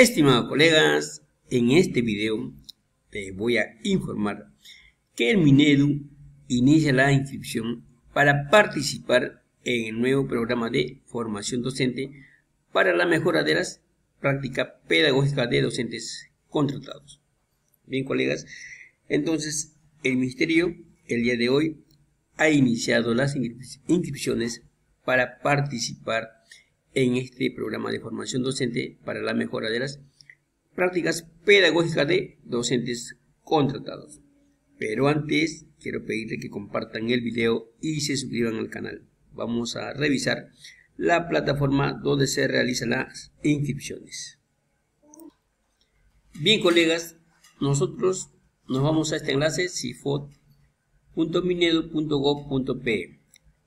Estimados colegas, en este video les voy a informar que el Minedu inicia la inscripción para participar en el nuevo programa de formación docente para la mejora de las prácticas pedagógicas de docentes contratados. Bien, colegas, entonces el Ministerio el día de hoy ha iniciado las inscripciones para participar en este programa de formación docente para la mejora de las prácticas pedagógicas de docentes contratados. Pero antes quiero pedirle que compartan el video y se suscriban al canal. Vamos a revisar la plataforma donde se realizan las inscripciones. Bien colegas, nosotros nos vamos a este enlace cifot.minedo.gov.pe.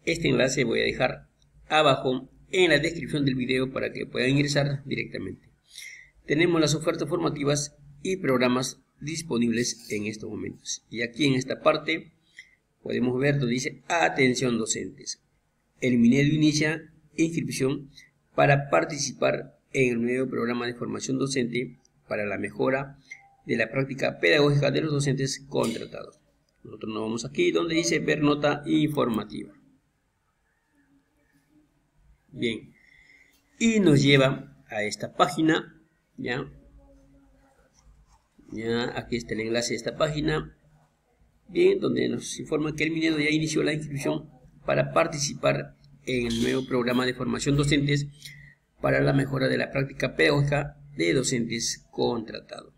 Este enlace voy a dejar abajo en la descripción del video para que puedan ingresar directamente. Tenemos las ofertas formativas y programas disponibles en estos momentos. Y aquí en esta parte podemos ver donde dice atención docentes. El Minedo inicia inscripción para participar en el nuevo programa de formación docente para la mejora de la práctica pedagógica de los docentes contratados. Nosotros nos vamos aquí donde dice ver nota informativa. Bien. Y nos lleva a esta página. Ya. Ya, aquí está el enlace de esta página. Bien, donde nos informa que el Minedo ya inició la inscripción para participar en el nuevo programa de formación docentes para la mejora de la práctica pedagógica de docentes contratados.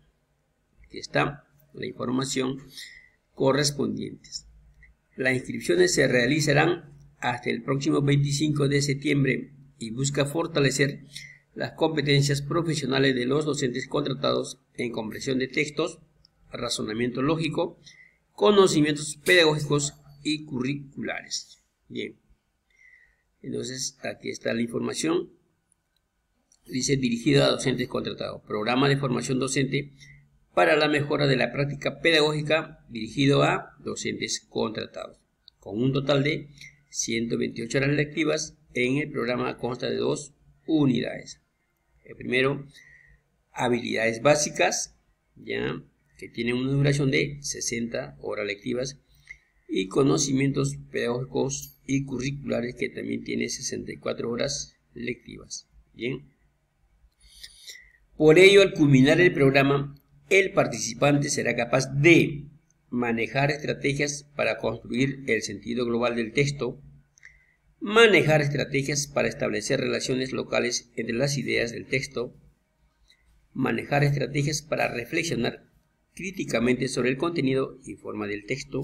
Aquí está la información correspondiente. Las inscripciones se realizarán hasta el próximo 25 de septiembre y busca fortalecer las competencias profesionales de los docentes contratados en comprensión de textos, razonamiento lógico, conocimientos pedagógicos y curriculares. Bien. Entonces, aquí está la información. Dice dirigida a docentes contratados. Programa de formación docente para la mejora de la práctica pedagógica dirigido a docentes contratados. Con un total de 128 horas lectivas en el programa consta de dos unidades. El primero, habilidades básicas, ya que tienen una duración de 60 horas lectivas y conocimientos pedagógicos y curriculares que también tiene 64 horas lectivas. Bien. Por ello, al culminar el programa, el participante será capaz de manejar estrategias para construir el sentido global del texto, manejar estrategias para establecer relaciones locales entre las ideas del texto, manejar estrategias para reflexionar críticamente sobre el contenido y forma del texto,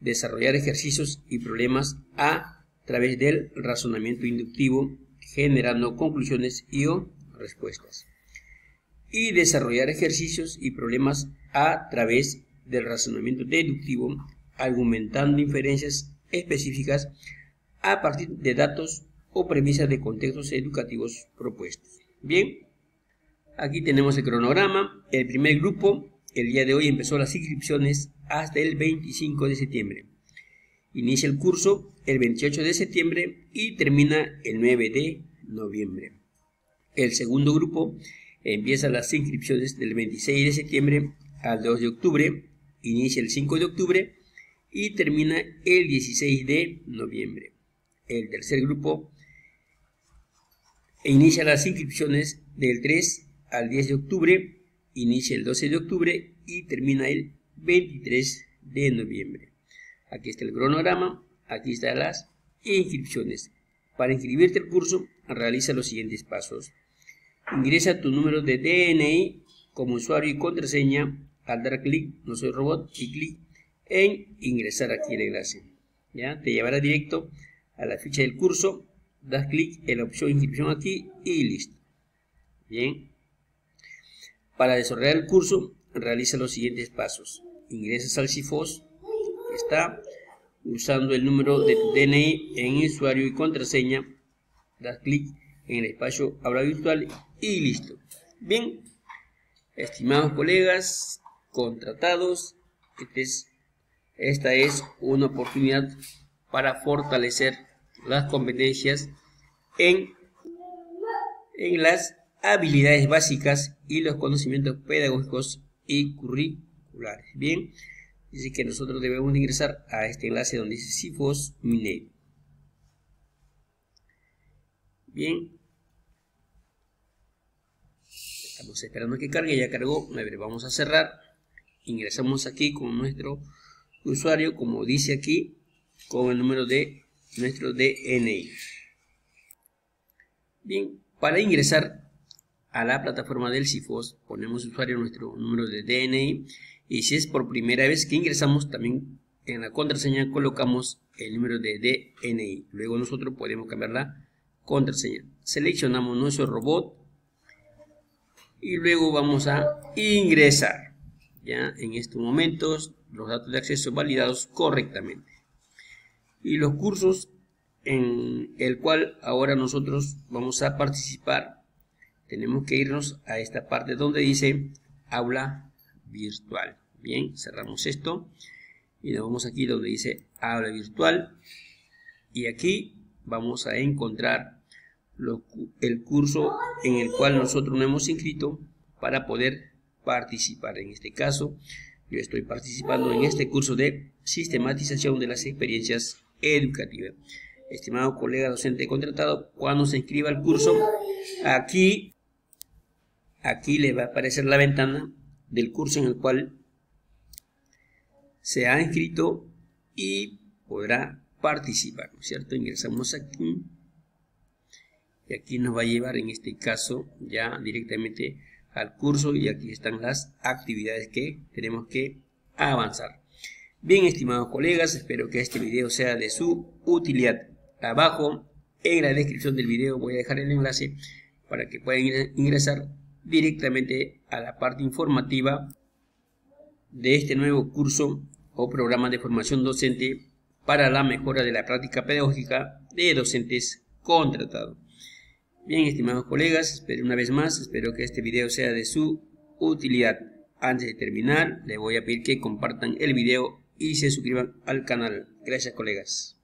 desarrollar ejercicios y problemas a través del razonamiento inductivo, generando conclusiones y o respuestas, y desarrollar ejercicios y problemas a través del razonamiento deductivo, argumentando inferencias específicas a partir de datos o premisas de contextos educativos propuestos. Bien, aquí tenemos el cronograma. El primer grupo, el día de hoy empezó las inscripciones hasta el 25 de septiembre. Inicia el curso el 28 de septiembre y termina el 9 de noviembre. El segundo grupo empieza las inscripciones del 26 de septiembre al 2 de octubre, inicia el 5 de octubre y termina el 16 de noviembre el tercer grupo inicia las inscripciones del 3 al 10 de octubre, inicia el 12 de octubre y termina el 23 de noviembre. Aquí está el cronograma, aquí están las inscripciones. Para inscribirte al curso, realiza los siguientes pasos. Ingresa tu número de DNI como usuario y contraseña al dar clic, no soy robot, y clic en ingresar aquí el enlace. ¿Ya? Te llevará directo a la ficha del curso, das clic en la opción inscripción aquí y listo. Bien. Para desarrollar el curso, realiza los siguientes pasos. Ingresas al CIFOS, está, usando el número de tu DNI en usuario y contraseña, das clic en el espacio Habla Virtual y listo. Bien, estimados colegas, contratados, este esta es una oportunidad para fortalecer las competencias en, las habilidades básicas y los conocimientos pedagógicos y curriculares. Bien, dice que nosotros debemos ingresar a este enlace donde dice CIFOS Mineiro. Bien, estamos esperando que cargue, ya cargó, a ver, vamos a cerrar, ingresamos aquí con nuestro usuario, como dice aquí, con el número de nuestro DNI. Bien, para ingresar a la plataforma del CIFOS, ponemos usuario nuestro número de DNI y si es por primera vez que ingresamos, también en la contraseña colocamos el número de DNI. Luego nosotros podemos cambiar la contraseña. Seleccionamos nuestro robot y luego vamos a ingresar. Ya en estos momentos los datos de acceso validados correctamente. Y los cursos en el cual ahora nosotros vamos a participar tenemos que irnos a esta parte donde dice aula virtual. Bien, cerramos esto y nos vamos aquí donde dice aula virtual y aquí vamos a encontrar el curso en el cual nosotros nos hemos inscrito para poder participar. En este caso, yo estoy participando en este curso de sistematización de las experiencias educativas. Estimado colega docente contratado, cuando se inscriba al curso, aquí aquí le va a aparecer la ventana del curso en el cual se ha inscrito y podrá participar, ¿no es cierto? Ingresamos aquí y aquí nos va a llevar en este caso ya directamente al curso y aquí están las actividades que tenemos que avanzar. Bien, estimados colegas, espero que este video sea de su utilidad. Abajo en la descripción del video voy a dejar el enlace para que puedan ingresar directamente a la parte informativa de este nuevo curso o programa de formación docente para la mejora de la práctica pedagógica de docentes contratados. Bien, estimados colegas, una vez más, espero que este video sea de su utilidad. Antes de terminar, les voy a pedir que compartan el video y se suscriban al canal. Gracias, colegas.